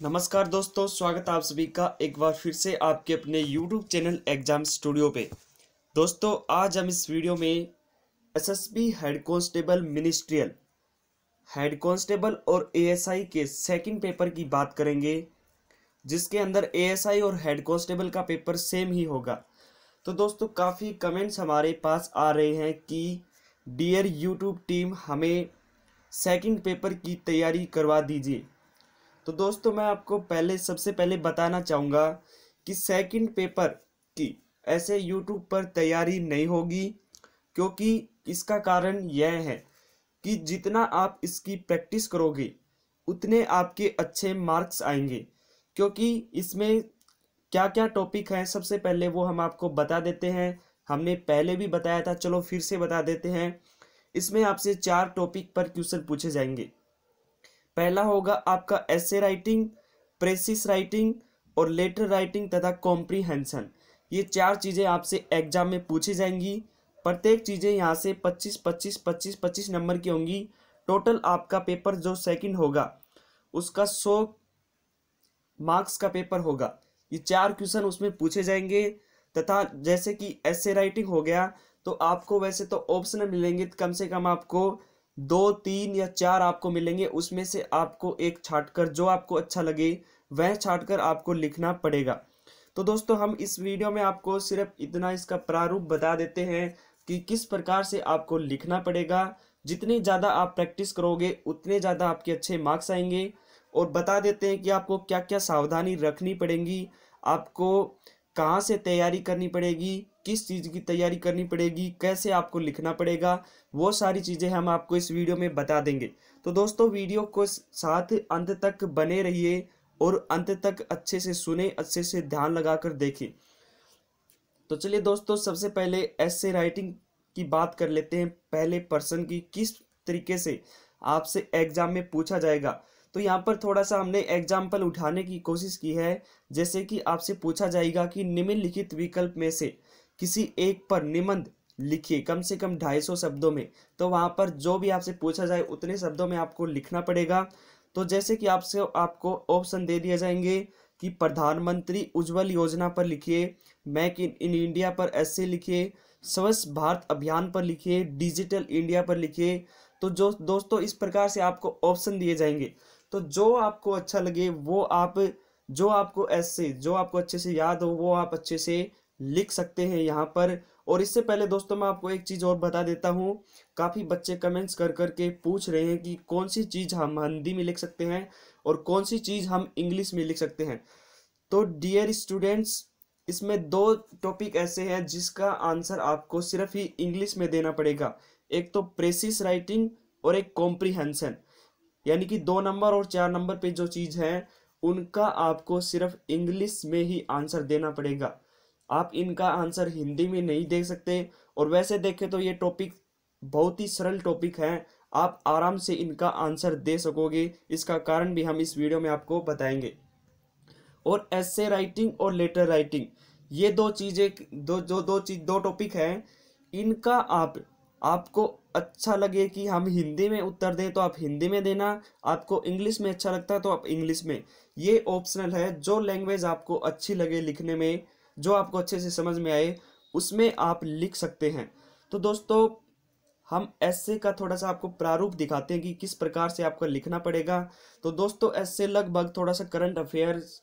नमस्कार दोस्तों, स्वागत आप सभी का एक बार फिर से आपके अपने YouTube चैनल एग्ज़ाम स्टूडियो पे। दोस्तों, आज हम इस वीडियो में SSB head constable ministerial head constable और एएसआई के सेकंड पेपर की बात करेंगे, जिसके अंदर एएसआई और हेड कांस्टेबल का पेपर सेम ही होगा। तो दोस्तों, काफ़ी कमेंट्स हमारे पास आ रहे हैं कि डियर यूट्यूब टीम हमें सेकंड पेपर की तैयारी करवा दीजिए। तो दोस्तों, मैं आपको पहले, सबसे पहले बताना चाहूँगा कि सेकंड पेपर की ऐसे यूट्यूब पर तैयारी नहीं होगी, क्योंकि इसका कारण यह है कि जितना आप इसकी प्रैक्टिस करोगे, उतने आपके अच्छे मार्क्स आएँगे। क्योंकि इसमें क्या क्या टॉपिक हैं, सबसे पहले वो हम आपको बता देते हैं। हमने पहले भी बताया था, चलो फिर से बता देते हैं। इसमें आपसे चार टॉपिक पर क्वेश्चन पूछे जाएँगे। पहला होगा आपका ऐसे राइटिंग प्रेसिस राइटिंग और लेटर राइटिंग तथा कॉम्प्रीहेंशन ये चार चीज़ें आपसे एग्ज़ाम में पूछी जाएँगी। प्रत्येक चीज़ें यहाँ से 25 25 25 25 नंबर की होंगी। टोटल आपका पेपर जो सेकंड होगा, उसका 100 मार्क्स का पेपर होगा। ये चार क्वेश्चन उसमें पूछे जाएँगे तथा जैसे कि ऐसे राइटिंग हो गया तो आपको वैसे तो ऑप्शन मिलेंगे कम से कम आपको दो, तीन या चार आपको मिलेंगे, उसमें से आपको एक छाटकर, जो आपको अच्छा लगे, वह छाटकर आपको लिखना पड़ेगा। तो दोस्तों, हम इस वीडियो में आपको सिर्फ़ इतना इसका प्रारूप बता देते हैं कि किस प्रकार से आपको लिखना पड़ेगा। जितनी ज़्यादा आप प्रैक्टिस करोगे, उतने ज़्यादा आपके अच्छे मार्क्स आएँगे। और बता देते हैं कि आपको क्या क्या सावधानी रखनी पड़ेगी, आपको कहाँ से तैयारी करनी पड़ेगी किस चीज़ की तैयारी करनी पड़ेगी, कैसे आपको लिखना पड़ेगा, वो सारी चीज़ें हम आपको इस वीडियो में बता देंगे। तो दोस्तों, वीडियो को साथ अंत तक बने रहिए और अंत तक अच्छे से सुने, अच्छे से ध्यान लगाकर देखें। तो चलिए दोस्तों, सबसे पहले ऐसे राइटिंग की बात कर लेते हैं। पहले पर्सन की किस तरीके से आपसे एग्ज़ाम में पूछा जाएगा। तो यहाँ पर थोड़ा सा हमने एग्ज़ाम्पल उठाने की कोशिश की है, जैसे कि आपसे पूछा जाएगा कि निम्नलिखित विकल्प में से किसी एक पर निबंध लिखिए, कम से कम ढाई सौ शब्दों में। तो वहाँ पर जो भी आपसे पूछा जाए, उतने शब्दों में आपको लिखना पड़ेगा। तो जैसे कि आपसे, आपको ऑप्शन दे दिए जाएँगे कि प्रधानमंत्री उज्जवल योजना पर लिखिए मैक इन इन इंडिया पर ऐसे लिखिए, स्वच्छ भारत अभियान पर लिखिए डिजिटल इंडिया पर लिखिए। तो जो, दोस्तों, इस प्रकार से आपको ऑप्शन दिए जाएँगे। तो जो आपको अच्छा लगे, वो आप, जो आपको ऐसे जो आपको अच्छे से याद हो, वो आप अच्छे से लिख सकते हैं यहाँ पर। और इससे पहले दोस्तों मैं आपको एक चीज़ और बता देता हूँ। काफ़ी बच्चे कमेंट्स कर कर के पूछ रहे हैं कि कौन सी चीज़ हम हिंदी में लिख सकते हैं और कौन सी चीज़ हम इंग्लिश में लिख सकते हैं। तो डियर स्टूडेंट्स इसमें दो टॉपिक ऐसे हैं जिसका आंसर आपको सिर्फ़ ही इंग्लिश में देना पड़ेगा। एक तो प्रेसिस राइटिंग और एक कॉम्प्रीहेंशन यानी कि दो नंबर और चार नंबर पे जो चीज़ है, उनका आपको सिर्फ़ इंग्लिश में ही आंसर देना पड़ेगा। आप इनका आंसर हिंदी में नहीं दे सकते। और वैसे देखें तो ये टॉपिक बहुत ही सरल टॉपिक है। आप आराम से इनका आंसर दे सकोगे। इसका कारण भी हम इस वीडियो में आपको बताएँगे। और ऐसे राइटिंग और लेटर राइटिंग ये दो चीज़ें, दो, जो दो चीज़, दो टॉपिक हैं। इनका आप, आपको अच्छा लगे कि हम हिंदी में उत्तर दें तो आप हिंदी में देना। आपको इंग्लिश में अच्छा लगता है तो आप इंग्लिश में। ये ऑप्शनल है। जो लैंग्वेज आपको अच्छी लगे लिखने में जो आपको अच्छे से समझ में आए, उसमें आप लिख सकते हैं। तो दोस्तों, हम ऐसे का थोड़ा सा आपको प्रारूप दिखाते हैं कि किस प्रकार से आपको लिखना पड़ेगा। तो दोस्तों ऐसे लगभग थोड़ा सा करंट अफेयर्स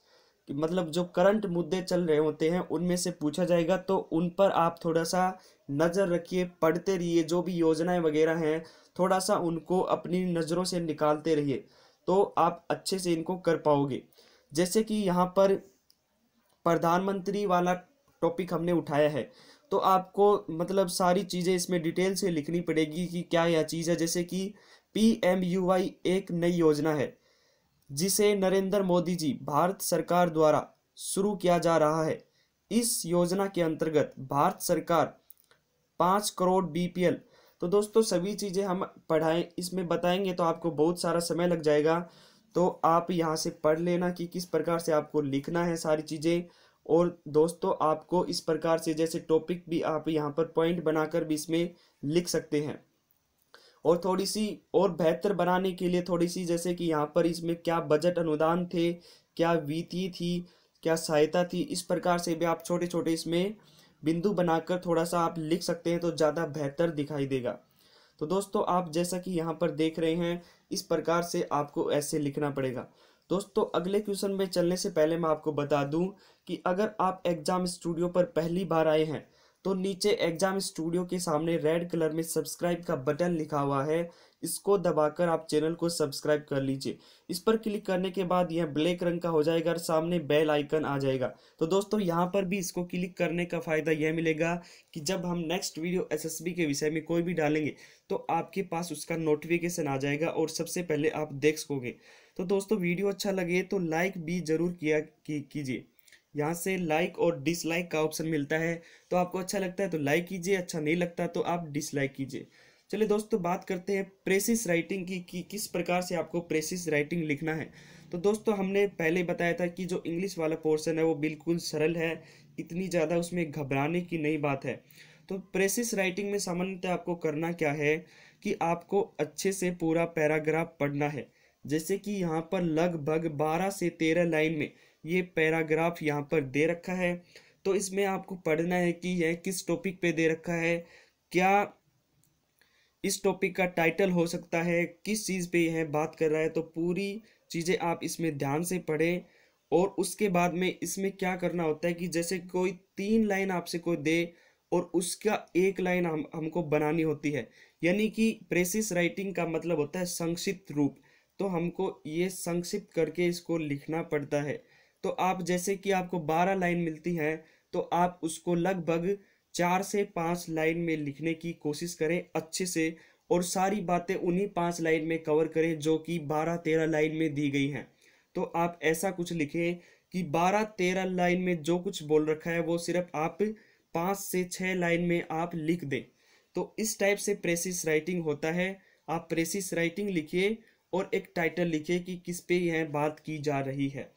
मतलब जो करंट मुद्दे चल रहे होते हैं, उनमें से पूछा जाएगा। तो उन पर आप थोड़ा सा नज़र रखिए, पढ़ते रहिए, जो भी योजनाएँ वगैरह हैं, थोड़ा सा उनको अपनी नज़रों से निकालते रहिए तो आप अच्छे से इनको कर पाओगे। जैसे कि यहाँ पर प्रधानमंत्री वाला टॉपिक हमने उठाया है। तो आपको मतलब सारी चीज़ें इसमें डिटेल से लिखनी पड़ेगी कि क्या यह चीज़ है। जैसे कि पी एम यू वाई एक नई योजना है, जिसे नरेंद्र मोदी जी, भारत सरकार द्वारा शुरू किया जा रहा है। इस योजना के अंतर्गत भारत सरकार पाँच करोड़ बीपीएल तो दोस्तों, सभी चीज़ें हम पढ़ाएँ, इसमें बताएँगे तो आपको बहुत सारा समय लग जाएगा। तो आप यहाँ से पढ़ लेना कि किस प्रकार से आपको लिखना है सारी चीज़ें। और दोस्तों, आपको इस प्रकार से जैसे टॉपिक भी आप यहाँ पर पॉइंट बनाकर भी इसमें लिख सकते हैं। और थोड़ी सी और बेहतर बनाने के लिए थोड़ी सी जैसे कि यहाँ पर इसमें क्या बजट अनुदान थे, क्या वित्तीय थी, क्या सहायता थी, इस प्रकार से भी आप छोटे छोटे इसमें बिंदु बनाकर थोड़ा सा आप लिख सकते हैं तो ज़्यादा बेहतर दिखाई देगा। तो दोस्तों, आप जैसा कि यहाँ पर देख रहे हैं इस प्रकार से आपको ऐसे लिखना पड़ेगा। दोस्तों, अगले क्वेश्चन में चलने से पहले मैं आपको बता दूँ कि अगर आप एग्ज़ाम स्टूडियो पर पहली बार आए हैं तो नीचे एग्ज़ाम स्टूडियो के सामने रेड कलर में सब्सक्राइब का बटन लिखा हुआ है। इसको दबाकर आप चैनल को सब्सक्राइब कर लीजिए। इस पर क्लिक करने के बाद यह ब्लैक रंग का हो जाएगा और सामने बेल आइकन आ जाएगा। तो दोस्तों, यहाँ पर भी इसको क्लिक करने का फ़ायदा यह मिलेगा कि जब हम नेक्स्ट वीडियो एसएसबी के विषय में कोई भी डालेंगे तो आपके पास उसका नोटिफिकेशन आ जाएगा और सबसे पहले आप देख सकोगे। तो दोस्तों, वीडियो अच्छा लगे तो लाइक भी ज़रूर किया कीजिए। यहाँ से लाइक और डिसलाइक का ऑप्शन मिलता है। तो आपको अच्छा लगता है तो लाइक कीजिए अच्छा नहीं लगता तो आप डिसलाइक कीजिए। चलिए दोस्तों, बात करते हैं प्रेसिस राइटिंग की, कि किस प्रकार से आपको प्रेसिस राइटिंग लिखना है। तो दोस्तों, हमने पहले बताया था कि जो इंग्लिश वाला पोर्शन है वो बिल्कुल सरल है, इतनी ज़्यादा उसमें घबराने की नई बात है। तो प्रेसिस राइटिंग में सामान्यतः आपको करना क्या है कि आपको अच्छे से पूरा पैराग्राफ पढ़ना है। जैसे कि यहाँ पर लगभग बारह से तेरह लाइन में ये पैराग्राफ यहाँ पर दे रखा है। तो इसमें आपको पढ़ना है कि यह किस टॉपिक पे दे रखा है। क्या इस टॉपिक का टाइटल हो सकता है, किस चीज़ पे यह बात कर रहा है। तो पूरी चीज़ें आप इसमें ध्यान से पढ़ें और उसके बाद में इसमें क्या करना होता है कि जैसे कोई तीन लाइन आपसे कोई दे और उसका एक लाइन हम, हमको बनानी होती है। यानी कि प्रेसिस राइटिंग का मतलब होता है संक्षिप्त रूप। तो हमको ये संक्षिप्त करके इसको लिखना पड़ता है। तो आप जैसे कि आपको बारह लाइन मिलती है तो आप उसको लगभग चार से पाँच लाइन में लिखने की कोशिश करें अच्छे से और सारी बातें उन्हीं पाँच लाइन में कवर करें जो कि बारह तेरह लाइन में दी गई हैं। तो आप ऐसा कुछ लिखें कि बारह तेरह लाइन में जो कुछ बोल रखा है वो सिर्फ़ आप पाँच से छः लाइन में आप लिख दें। तो इस टाइप से प्रेसिस राइटिंग होता है। आप प्रेसिस राइटिंग लिखिए और एक टाइटल लिखिए कि किस पे यह बात की जा रही है।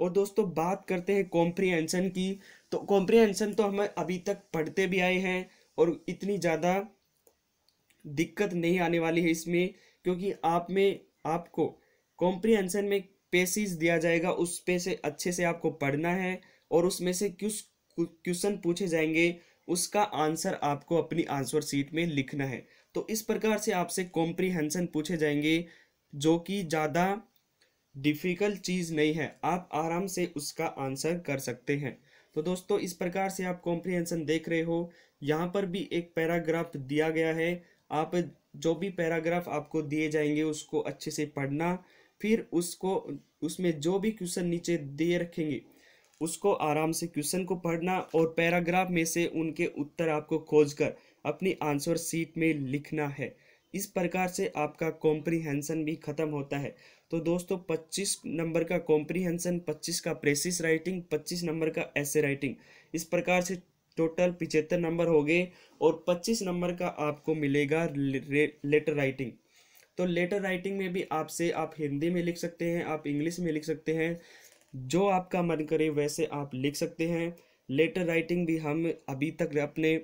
और दोस्तों, बात करते हैं कॉम्प्रीहेंशन की। तो कॉम्प्रीहेंशन तो हम अभी तक पढ़ते भी आए हैं और इतनी ज़्यादा दिक्कत नहीं आने वाली है इसमें, क्योंकि आप में, आपको कॉम्प्रीहेंशन में पेसिस दिया जाएगा, उस पे से अच्छे से आपको पढ़ना है और उसमें से किस क्वेश्चन पूछे जाएँगे, उसका आंसर आपको अपनी आंसर सीट में लिखना है। तो इस प्रकार से आपसे कॉम्प्रीहेंशन पूछे जाएँगे, जो कि ज़्यादा डिफ़िकल्ट चीज़ नहीं है। आप आराम से उसका आंसर कर सकते हैं। तो दोस्तों, इस प्रकार से आप कॉम्प्रिहेंशन देख रहे हो। यहाँ पर भी एक पैराग्राफ दिया गया है। आप जो भी पैराग्राफ आपको दिए जाएँगे, उसको अच्छे से पढ़ना। फिर उसको, उसमें जो भी क्वेश्चन नीचे दिए रखेंगे, उसको आराम से क्वेश्चन को पढ़ना और पैराग्राफ में से उनके उत्तर आपको खोजकर अपनी आंसर सीट में लिखना है। इस प्रकार से आपका कॉम्प्रीहेंशन भी ख़त्म होता है। तो दोस्तों 25 नंबर का कॉम्प्रीहेंशन 25 का प्रेसिस राइटिंग 25 नंबर का ऐसे राइटिंग इस प्रकार से टोटल पिचहत्तर नंबर हो गए और 25 नंबर का आपको मिलेगा लेटर राइटिंग तो लेटर राइटिंग में भी आपसे आप हिंदी में लिख सकते हैं, आप इंग्लिश में लिख सकते हैं, जो आपका मन करे वैसे आप लिख सकते हैं। लेटर राइटिंग भी हम अभी तक अपने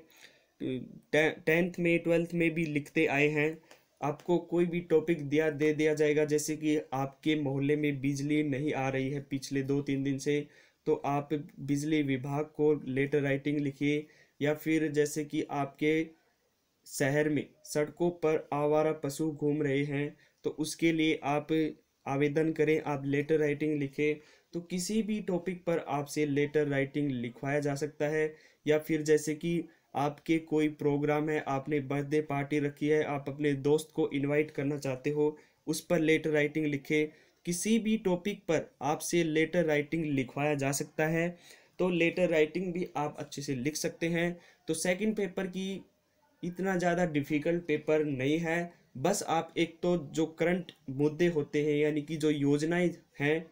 टेंथ में, ट्वेल्थ में भी लिखते आए हैं। आपको कोई भी टॉपिक दिया, दे दिया जाएगा, जैसे कि आपके मोहल्ले में बिजली नहीं आ रही है पिछले दो तीन दिन से तो आप बिजली विभाग को लेटर राइटिंग लिखिए, या फिर जैसे कि आपके शहर में सड़कों पर आवारा पशु घूम रहे हैं तो उसके लिए आप आवेदन करें, आप लेटर राइटिंग लिखें। तो किसी भी टॉपिक पर आपसे लेटर राइटिंग लिखवाया जा सकता है, या फिर जैसे कि आपके कोई प्रोग्राम है, आपने बर्थडे पार्टी रखी है, आप अपने दोस्त को इनवाइट करना चाहते हो, उस पर लेटर राइटिंग लिखे। किसी भी टॉपिक पर आपसे लेटर राइटिंग लिखवाया जा सकता है तो लेटर राइटिंग भी आप अच्छे से लिख सकते हैं। तो सेकंड पेपर की इतना ज़्यादा डिफ़िकल्ट पेपर नहीं है। बस आप एक तो जो करंट मुद्दे होते हैं, यानी कि जो योजनाएँ हैं,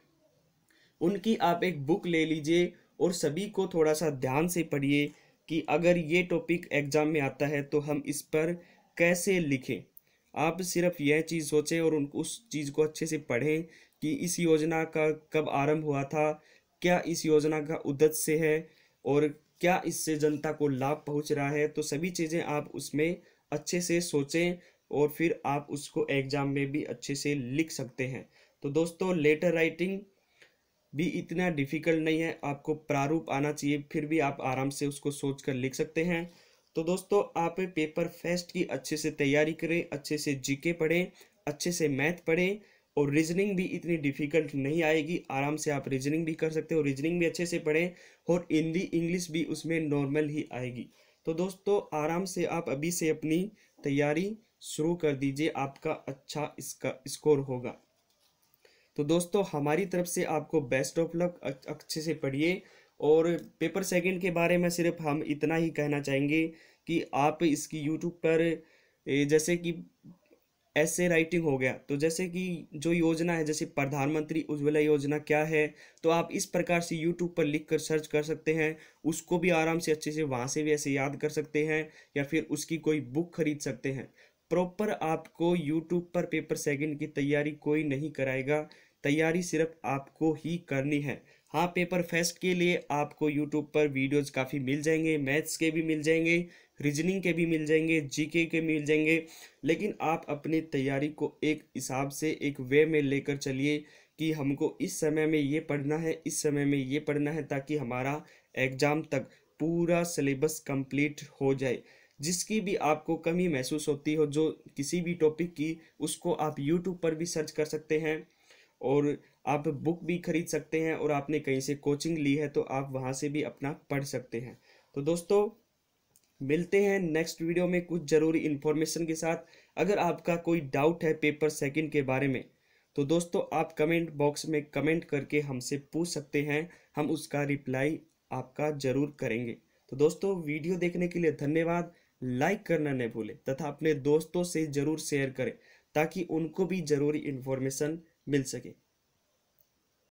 उनकी आप एक बुक ले लीजिए और सभी को थोड़ा सा ध्यान से पढ़िए। कि अगर ये टॉपिक एग्ज़ाम में आता है तो हम इस पर कैसे लिखें? आप सिर्फ़ यह चीज़ सोचें और उन, उस चीज़ को अच्छे से पढ़ें कि इस योजना का कब आरंभ हुआ था, क्या इस योजना का उद्देश्य है और क्या इससे जनता को लाभ पहुँच रहा है। तो सभी चीज़ें आप उसमें अच्छे से सोचें और फिर आप उसको एग्ज़ाम में भी अच्छे से लिख सकते हैं। तो दोस्तों लेटर राइटिंग भी इतना डिफ़िकल्ट नहीं है, आपको प्रारूप आना चाहिए, फिर भी आप आराम से उसको सोच कर लिख सकते हैं। तो दोस्तों, आप पेपर फेस्ट की अच्छे से तैयारी करें, अच्छे से जीके पढ़ें, अच्छे से मैथ पढ़ें और रीजनिंग भी इतनी डिफ़िकल्ट नहीं आएगी। आराम से आप रीजनिंग भी कर सकते हो रीजनिंग भी अच्छे से पढ़ें और हिंदी इंग्लिश भी उसमें नॉर्मल ही आएगी। तो दोस्तों, आराम से आप अभी से अपनी तैयारी शुरू कर दीजिए, आपका अच्छा इसका स्कोर होगा। तो दोस्तों, हमारी तरफ़ से आपको बेस्ट ऑफ़ लक अच्छे से पढ़िए और पेपर सेकंड के बारे में सिर्फ़ हम इतना ही कहना चाहेंगे कि आप इसकी यूट्यूब पर जैसे कि ऐसे राइटिंग हो गया तो जैसे कि जो योजना है, जैसे प्रधानमंत्री उज्ज्वला योजना क्या है तो आप इस प्रकार से यूट्यूब पर लिख कर सर्च कर सकते हैं। उसको भी आराम से अच्छे से वहाँ से भी ऐसे याद कर सकते हैं या फिर उसकी कोई बुक खरीद सकते हैं। प्रॉपर आपको यूट्यूब पर पेपर सेकंड की तैयारी कोई नहीं कराएगा। तैयारी सिर्फ़ आपको ही करनी है। हाँ पेपर फेस्ट के लिए आपको यूट्यूब पर वीडियोज़ काफ़ी मिल जाएँगे मैथ्स के भी मिल जाएँगे रीजनिंग के भी मिल जाएँगे जीके के मिल जाएँगे। लेकिन आप अपनी तैयारी को एक हिसाब से, एक वे में लेकर चलिए कि हमको इस समय में ये पढ़ना है, इस समय में ये पढ़ना है ताकि हमारा एग्ज़ाम तक पूरा सिलेबस कंप्लीट हो जाए। जिसकी भी आपको कमी महसूस होती हो, जो किसी भी टॉपिक की, उसको आप यूट्यूब पर भी सर्च कर सकते हैं और आप बुक भी खरीद सकते हैं और आपने कहीं से कोचिंग ली है तो आप वहाँ से भी अपना पढ़ सकते हैं। तो दोस्तों, मिलते हैं नेक्स्ट वीडियो में कुछ ज़रूरी इन्फॉर्मेशन के साथ। अगर आपका कोई डाउट है पेपर सेकंड के बारे में तो दोस्तों, आप कमेंट बॉक्स में कमेंट करके हमसे पूछ सकते हैं। हम उसका रिप्लाई आपका ज़रूर करेंगे। तो दोस्तों वीडियो देखने के लिए धन्यवाद। लाइक करना नहीं भूलें, तथा अपने दोस्तों से ज़रूर शेयर करें, ताकि उनको भी ज़रूरी इन्फॉर्मेशन मिल सके।